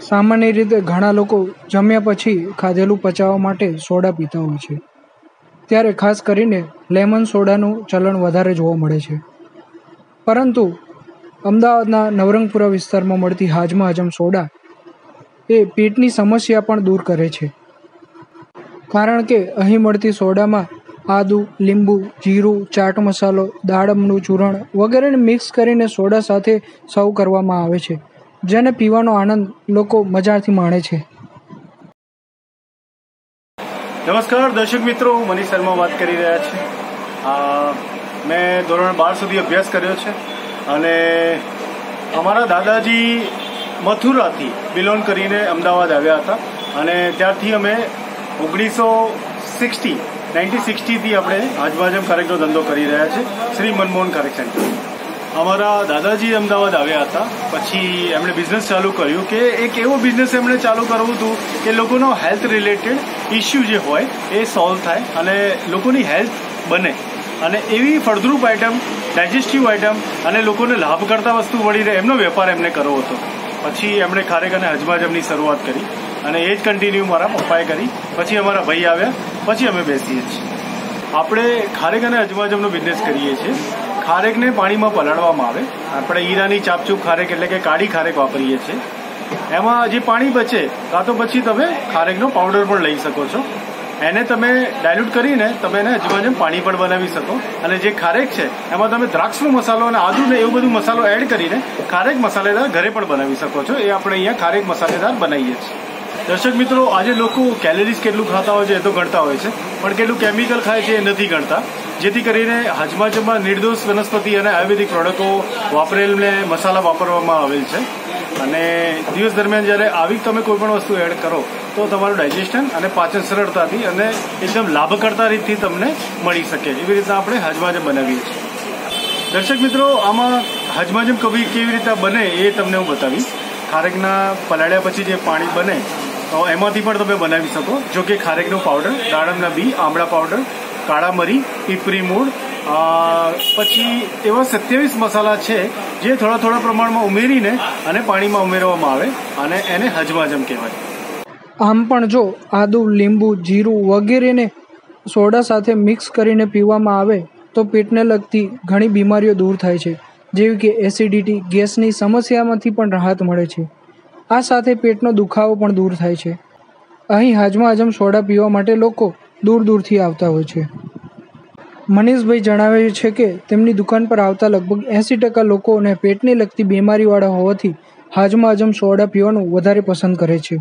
સામાન્ય રીતે ઘણા લોકો જમ્યા પછી ખાધેલું પચાવવા માટે સોડા પીતા હોય છે. ત્યારે ખાસ કરીને લેમન સોડાનું ચલણ વધારે જોવા મળે છે. પરંતુ અમદાવાદના નવરંગપુરા વિસ્તારમાં મળતી હાજમા હજમ સોડા એ પેટની સમસ્યા પણ દૂર કરે છે. કારણ કે અહીં મળતી સોડામાં આદુ, લીંબુ, જીરું, ચાટ મસાલો, દાડમનું ચૂરણ વગેરેને મિક્સ કરીને સોડા સાથે સર્વ કરવામાં આવે છે. જેને પીવાનો આનંદ લોકો મજાથી માણે છે. નમસ્કાર, દર્શક મિત્રો, હું મનીષ શર્મા વાત કરી રહ્યા છે. મેં ધોરણ બાર સુધી અભ્યાસ કર્યો છે અને અમારા દાદાજી મથુરાથી બિલોંગ કરીને અમદાવાદ આવ્યા હતા અને ત્યારથી અમે ઓગણીસો સિક્સટી નાઇન્ટીન સિક્સટીથી આપણે આજબાજમ કાર્યક્રમ ધંધો કરી રહ્યા છે શ્રી મનમોહન સેન્ટર અમારા દાદાજી અમદાવાદ આવ્યા હતા. પછી એમણે બિઝનેસ ચાલુ કર્યું કે એક એવો બિઝનેસ એમણે ચાલુ કરવું હતું કે લોકોનો હેલ્થ રિલેટેડ ઇસ્યુ જે હોય એ સોલ્વ થાય અને લોકોની હેલ્થ બને. અને એવી ફળદ્રુપ આઇટમ ડાયજેસ્ટિવ આઇટમ અને લોકોને લાભ કરતા વસ્તુ મળી રહે એમનો વેપાર એમને કરવો હતો. પછી એમણે ખારેક અને હજમાજમની શરૂઆત કરી અને એ જ કન્ટિન્યુ મારા પપ્પાએ કરી. પછી અમારા ભાઈ આવ્યા. પછી અમે બેસીએ છીએ. આપણે ખારેક અને અજમાજમનો બિઝનેસ કરીએ છીએ. ખારેકને પાણીમાં પલાળવામાં આવે. આપણે ઈરાની ચાપચૂપ ખારેક એટલે કે કાળી ખારેક વાપરીએ છીએ. એમાં જે પાણી બચે, કાં તો પછી તમે ખારેકનો પાવડર પણ લઈ શકો છો. એને તમે ડાયલ્યુટ કરીને તમે એને અજમાજમ પાણી પણ બનાવી શકો. અને જે ખારેક છે, એમાં તમે દ્રાક્ષનો મસાલો અને આદુને એવું બધું મસાલો એડ કરીને ખારેક મસાલેદાર ઘરે પણ બનાવી શકો છો. એ આપણે અહીંયા ખારેક મસાલેદાર બનાવીએ છીએ. દર્શક મિત્રો, આજે લોકો કેલરીઝ કેટલું ખાતા હોય છે એ તો ગણતા હોય છે. પણ કેટલું કેમિકલ ખાય છે એ નથી ગણતા. જેથી કરીને હજમાજમાં નિર્દોષ વનસ્પતિ અને આયુર્વેદિક પ્રોડક્ટો વાપરેલને મસાલા વાપરવામાં આવેલ છે. અને દિવસ દરમિયાન જ્યારે આવી તમે કોઈ પણ વસ્તુ એડ કરો, તો તમારું ડાયજેશન અને પાચન સરળતાથી અને એકદમ લાભકર્તા રીતથી તમને મળી શકે. એવી રીતના આપણે હજમાજમ બનાવીએ છીએ. દર્શક મિત્રો, આમાં હજમાજમ કવિ કેવી રીતે બને એ તમને હું બતાવીશ. ખારેકના પલાળ્યા પછી જે પાણી બને, તો એમાંથી પણ તમે બનાવી શકો. જો કે ખારેકનો પાવડર, દાડમના બી, આમળા પાવડર કાળા મરી પીપરી મૂળ પછી એવા સત્યાવીસ મસાલા છે જે થોડા થોડા પ્રમાણમાં ઉમેરીને અને પાણીમાં ઉમેરવામાં આવે અને એને હજમાજમ કહેવાય. આમ પણ જો આદુ, લીંબુ, જીરું વગેરેને સોડા સાથે મિક્સ કરીને પીવામાં આવે, તો પેટને લગતી ઘણી બીમારીઓ દૂર થાય છે. જેવી કે એસિડિટી, ગેસની સમસ્યામાંથી પણ રાહત મળે છે. આ સાથે પેટનો દુખાવો પણ દૂર થાય છે. અહીં હાજમા હજમ સોડા પીવા માટે લોકો દૂર દૂરથી આવતા હોય છે. મનીષભાઈ જણાવે છે કે, તેમની દુકાન પર આવતા લગભગ એંસી ટકા લોકોને પેટને લગતી બીમારીવાળા હોવાથી હાજમા હજમ સોડા પીવાનું વધારે પસંદ કરે છે.